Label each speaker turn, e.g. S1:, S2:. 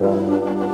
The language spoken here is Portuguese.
S1: Música